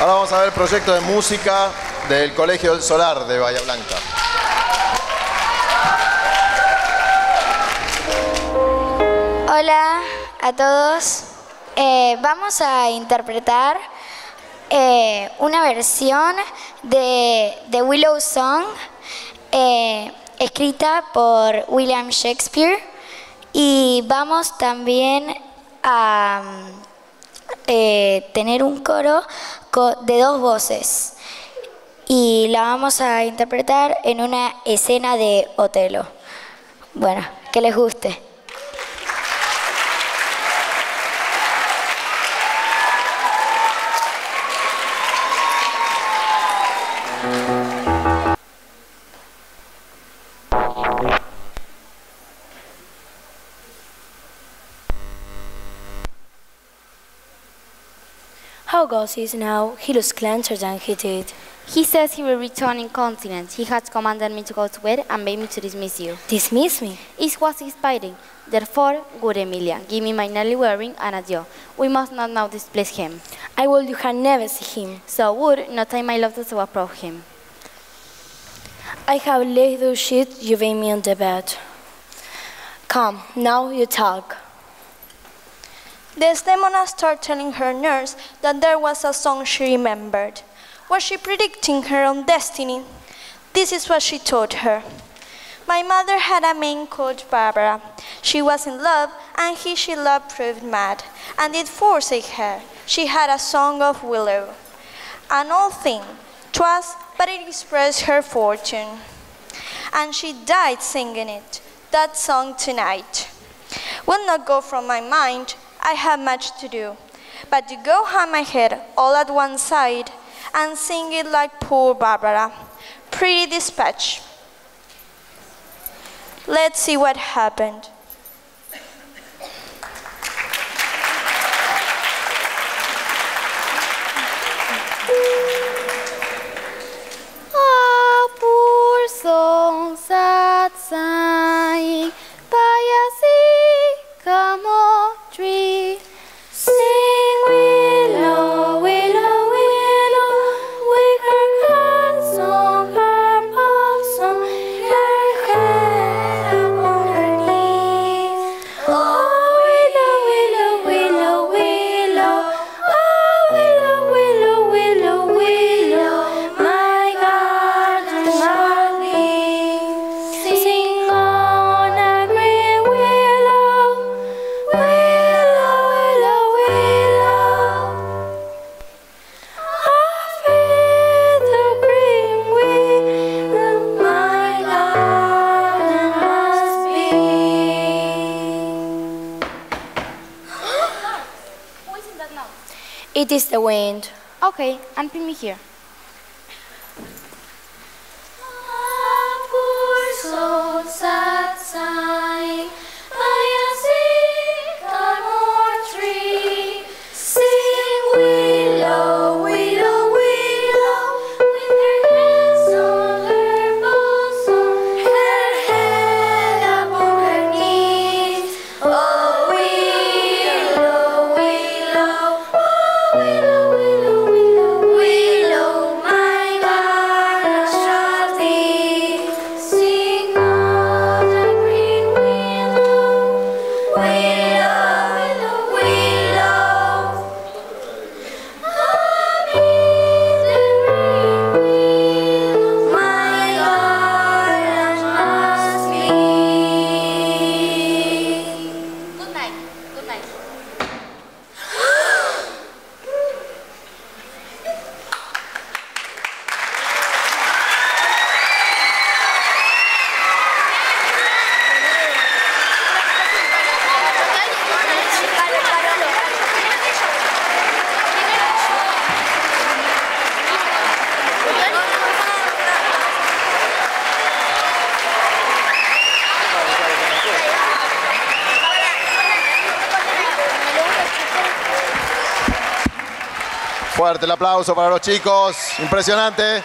Ahora vamos a ver el proyecto de música del Colegio del Solar de Bahía Blanca. Hola a todos. Eh, vamos a interpretar eh, una versión de, de Willow Song eh, escrita por William Shakespeare y vamos también a eh, tener un coro co- de dos voces y la vamos a interpretar en una escena de Otelo. Bueno, que les guste. How goes he now? He looks cleanser than he did. He says he will return incontinent. He has commanded me to go to bed and bade me to dismiss you. Dismiss me? It was inspiring. Therefore, good Emilia, give me my nearly wearing and adieu. We must not now displease him. I will you can never see him. So would not I my love to approach him. I have laid those sheets you lay me on the bed. Come, now you talk. Desdemona started telling her nurse that there was a song she remembered. Was she predicting her own destiny? This is what she told her. My mother had a man called Barbara. She was in love, and he she loved proved mad, and did forsake her. She had a song of willow. An old thing, twas, but it expressed her fortune. And she died singing it, that song tonight. Will not go from my mind, I have much to do, but to go hang my head all at one side and sing it like poor Barbara. Pretty dispatch. Let's see what happened. It is the wind. Okay, and pin me here. so sad sighing Fuerte el aplauso para los chicos. Impresionante.